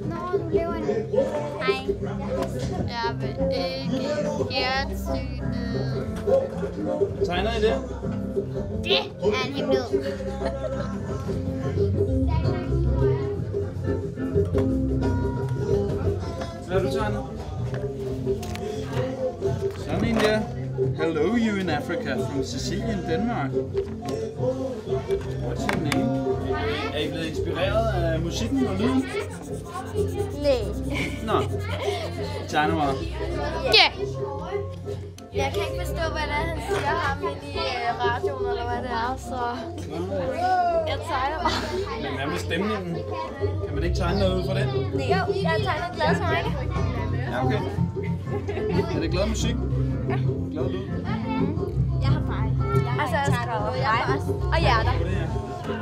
Nå, du lever endnu. Hej. Jeg vil ikke fjernsynet. Tegner I det? Det er en hemmelighed. Hvad har du tegnet? Sådan en der. Hello you in Africa from Sicily Sicilian, Denmark. What's your name? Er I blevet inspireret af musikken og lyden? Nej. Nå. Tegner bare. Ja. Jeg kan ikke forstå, hvad det er, han siger ham ind i øh, radioen, eller hvad det er, så jeg tegner bare. Men hvad med stemningen? Kan man ikke tegne noget ud fra den? Jo, jeg tegner glad som mig. Ja, okay. Er det glad musik? Ja. Glad lyd? Jeg har. Altså, jeg har skrevet jeg og hjerter. På